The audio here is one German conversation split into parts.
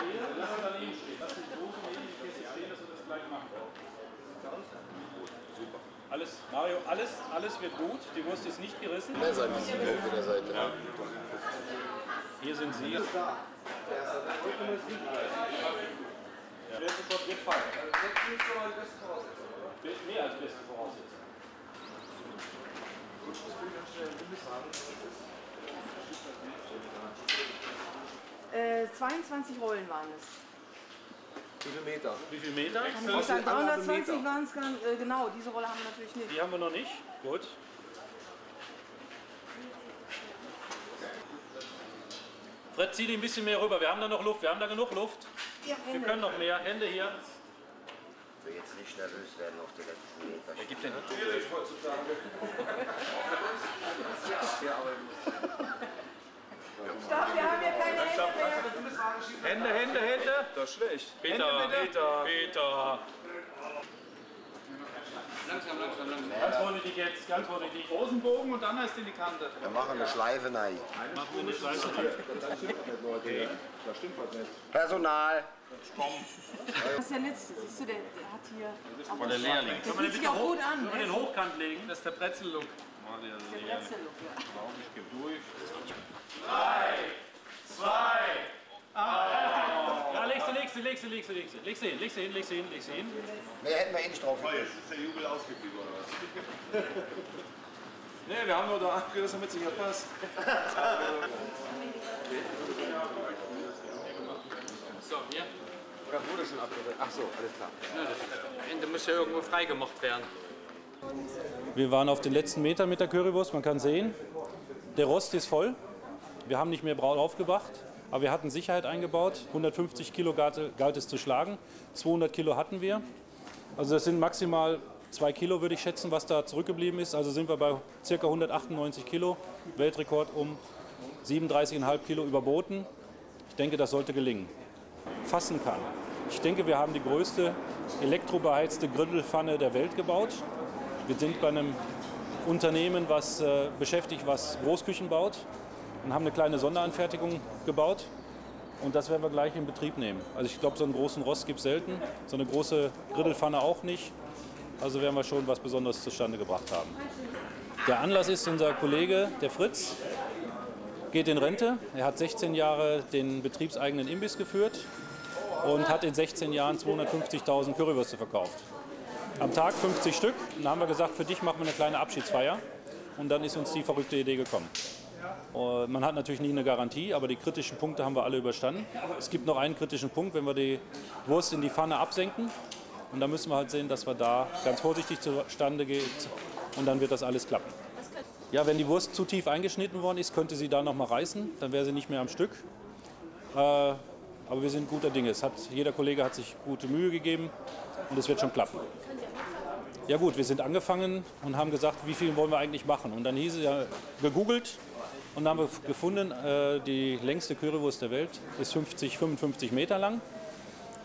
Lass ihn daneben stehen. Lass die Kiste stehen, dass wir das gleich machen. Alles, Mario, alles, alles wird gut. Die Wurst ist nicht gerissen. Mehr bisschen auf der Seite. Ja. Hier sind sie. Ja. Der erste Shot wird fallen. Mehr als beste Voraussetzung. Äh, 22 Rollen waren es. Wie viele Meter? Wie viel Meter? Kann ich sagen, 320 waren es ganz, äh, genau, diese Rolle haben wir natürlich nicht. Die haben wir noch nicht. Gut. Fred, zieh die ein bisschen mehr rüber. Wir haben da noch Luft. Wir haben da genug Luft. Ja, Wir können noch mehr. Hände hier. Ich will jetzt nicht nervös werden auf der letzten Meter. Wer gibt denn Stopp, wir haben ja keine Hände mehr. Hände, Hände, Hände. Das ist schlecht. Peter, Peter, Peter. Langsam, langsam, langsam. Ganz vorsichtig jetzt, ganz vorsichtig. Großen Bogen und dann erst in die Kante. Wir machen eine Schleife rein. Mach mir eine Schleife. Leute. Da stimmt was nicht. Personal. Das ist der letzte, siehst du, der, der hat hier. Aber Der Lehrling. Der fühlt sich auch gut an. Können wir den ne? hochkant legen? Das ist der Brezel-Look. Der Brezel-Look, ja. Ich gebe durch. Drei, zwei, Ja, du, legst du, legst du, legst du. Legst du hin, legst du hin, legst du hin, legst du hin. Mehr hätten wir eh nicht drauf Oh, jetzt ist der Jubel ausgeblieben, oder was? Nee, wir haben nur da abgerissen, damit es sicher passt. So, hier. Oder wurde schon abgerissen? Ach so, alles klar. Das Ende muss ja irgendwo freigemacht werden. Wir waren auf den letzten Meter mit der Currywurst, man kann sehen. Der Rost ist voll. Wir haben nicht mehr braun aufgebracht, aber wir hatten Sicherheit eingebaut. 150 Kilo galt es zu schlagen. 200 Kilo hatten wir. Also das sind maximal 2 Kilo, würde ich schätzen, was da zurückgeblieben ist. Also sind wir bei ca. 198 Kilo. Weltrekord um 37,5 Kilo überboten. Ich denke, das sollte gelingen. Fassen kann. Ich denke, wir haben die größte elektrobeheizte Griddelpfanne der Welt gebaut. Wir sind bei einem Unternehmen, was äh, beschäftigt, was Großküchen baut und haben eine kleine Sonderanfertigung gebaut. Und das werden wir gleich in Betrieb nehmen. Also ich glaube, so einen großen Rost gibt es selten, so eine große Griddelpfanne auch nicht. Also werden wir schon was Besonderes zustande gebracht haben. Der Anlass ist unser Kollege, der Fritz, geht in Rente. Er hat 16 Jahre den betriebseigenen Imbiss geführt und hat in 16 Jahren 250.000 Currywürste verkauft. Am Tag 50 Stück. Und dann haben wir gesagt, für dich machen wir eine kleine Abschiedsfeier. Und dann ist uns die verrückte Idee gekommen. Äh, Man hat natürlich nie eine Garantie, aber die kritischen Punkte haben wir alle überstanden. Es gibt noch einen kritischen Punkt, wenn wir die Wurst in die Pfanne absenken. Und da müssen wir halt sehen, dass wir da ganz vorsichtig zustande geht. Und dann wird das alles klappen. Ja, wenn die Wurst zu tief eingeschnitten worden ist, könnte sie da noch mal reißen. Dann wäre sie nicht mehr am Stück. Äh, aber wir sind guter Dinge. Hat, jeder Kollege hat sich gute Mühe gegeben und es wird schon klappen. Ja gut, wir sind angefangen und haben gesagt, wie viel wollen wir eigentlich machen? Und dann hieß es ja, gegoogelt und dann haben wir gefunden, äh, die längste Currywurst der Welt ist 50, 55 Meter lang.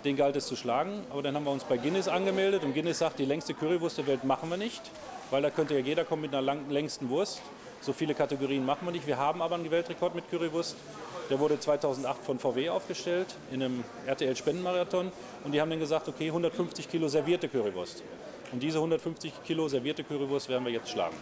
Den galt es zu schlagen, aber dann haben wir uns bei Guinness angemeldet und Guinness sagt, die längste Currywurst der Welt machen wir nicht, weil da könnte ja jeder kommen mit einer lang, längsten Wurst. So viele Kategorien machen wir nicht. Wir haben aber einen Weltrekord mit Currywurst. Der wurde 2008 von VW aufgestellt in einem RTL-Spendenmarathon und die haben dann gesagt, okay, 150 Kilo servierte Currywurst. Und diese 150 Kilo servierte Currywurst werden wir jetzt schlagen.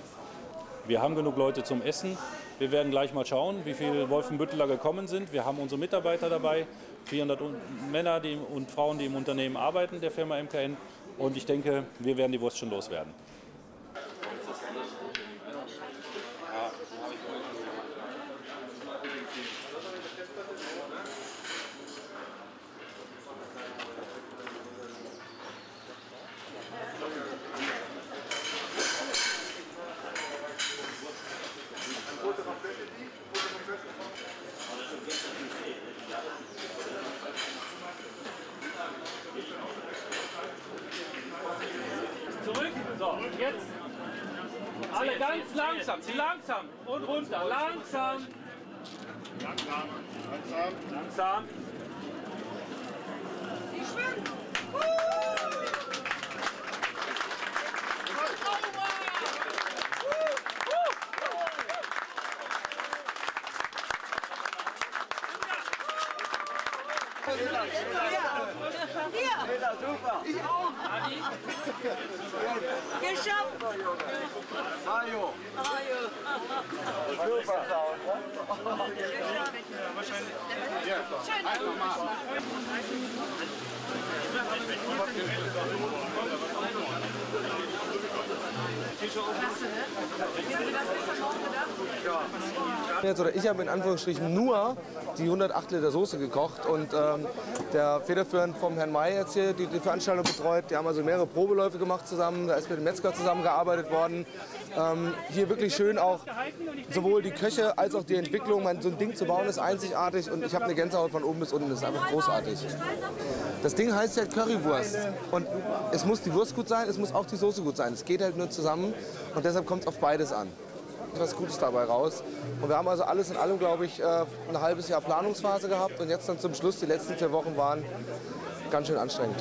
Wir haben genug Leute zum Essen. Wir werden gleich mal schauen, wie viele Wolfenbütteler gekommen sind. Wir haben unsere Mitarbeiter dabei, 400 Un- Männer und Frauen, die im Unternehmen arbeiten, der Firma MKN. Und ich denke, wir werden die Wurst schon loswerden. So, jetzt. Alle ganz langsam, langsam und runter. Langsam. Langsam. Langsam. Langsam. Geschafft! Mario. Jetzt, oder ich habe in Anführungsstrichen nur die 108 Liter Soße gekocht und ähm, der federführend vom Herrn May jetzt hier die, die Veranstaltung betreut. Die haben also mehrere Probeläufe gemacht zusammen, da ist mit dem Metzger zusammengearbeitet worden. Ähm, hier wirklich schön auch sowohl die Köche als auch die Entwicklung. Man, so ein Ding zu bauen ist einzigartig und ich habe eine Gänsehaut von oben bis unten. Das ist einfach großartig. Das Ding heißt ja Currywurst und es muss die Wurst gut sein, es muss auch die Soße gut sein. Es geht halt nur zusammen und deshalb kommt es auf beides an was Gutes dabei raus. Und wir haben also alles in allem, glaube ich, äh, ein halbes Jahr Planungsphase gehabt und jetzt dann zum Schluss, die letzten vier Wochen waren ganz schön anstrengend.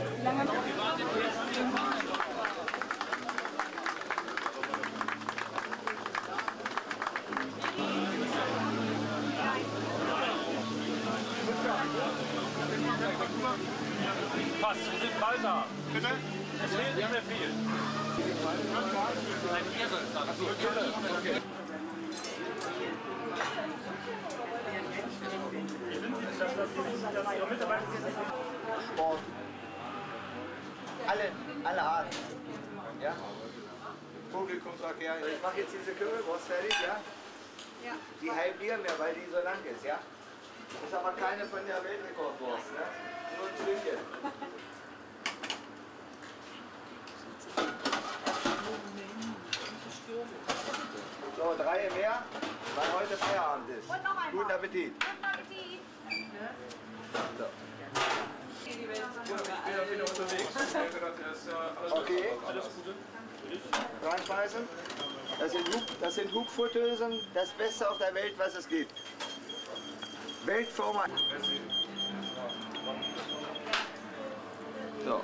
Passt, wir sind bald da. Bitte? Es fehlt nicht mehr viel. Sport. Alle, alle Arten. Ja? Publikumsverkehr. Ich mache jetzt diese Currywurst fertig, ja? Ja. Die halbieren wir, weil die so lang ist, ja? Ist aber keine von der Weltrekordwurst, ne? Nur ein Stückchen. So, drei mehr, weil heute Feierabend ist. Und noch einmal. Guten Appetit. Guten Appetit. Okay. Reinschmeißen. Das sind, Hub, das sind Hubfritteusen, das Beste auf der Welt, was es gibt. Weltformat. So.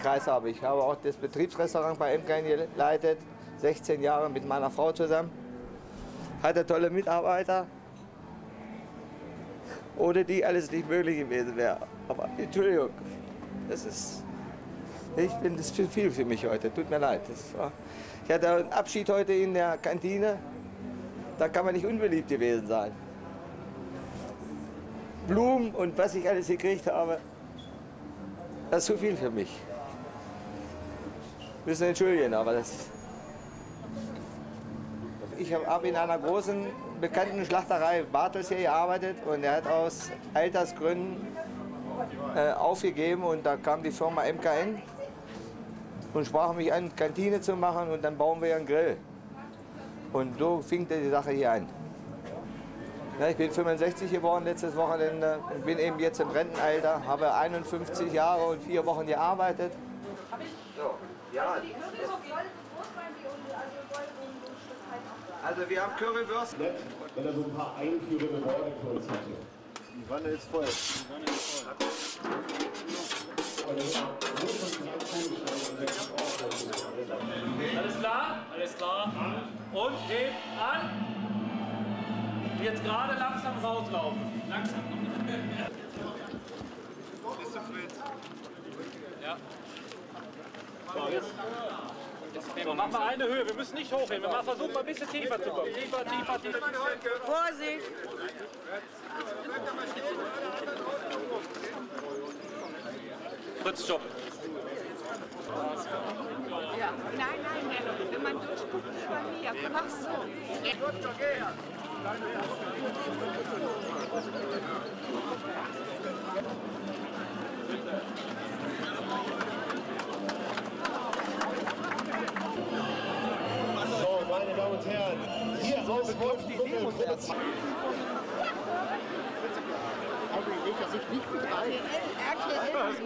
Kreis habe ich. Ich habe auch das Betriebsrestaurant bei Emkein geleitet, 16 Jahre mit meiner Frau zusammen. Hatte tolle Mitarbeiter, ohne die alles nicht möglich gewesen wäre. Aber Entschuldigung, das ist, ich bin das ist viel, für mich heute. Tut mir leid. War, ich hatte einen Abschied heute in der Kantine. Da kann man nicht unbeliebt gewesen sein. Blumen und was ich alles gekriegt habe, das ist zu viel für mich. Müssen entschuldigen, aber das. Ich habe in einer großen bekannten Schlachterei Bartels hier gearbeitet und er hat aus Altersgründen äh, aufgegeben und da kam die Firma MKN und sprach mich an, Kantine zu machen und dann bauen wir einen Grill. Und so fing die Sache hier an. Ja, ich bin 65 geworden letztes Wochenende und bin eben jetzt im Rentenalter, habe 51 Jahre und vier Wochen gearbeitet. So, ja. Also wir haben Currywurst. wenn er so ein paar einführende Worte für uns hätte. Die Wanne ist voll. Alles klar? Alles klar. Und hebt an. Jetzt gerade langsam rauslaufen. Langsam. Ja. So, mach mal eine Höhe. Wir müssen nicht hochheben. Wir machen versuchen mal ein bisschen tiefer zu kommen. Tiefer, tiefer, tiefer. Vorsicht! Fritz, stopp. Ja. Nein, nein, nein. Wenn man durchguckt, über mir. Mach so. So, meine Damen und Herren, hier aus Wolfsburg produziert. RTL, da ist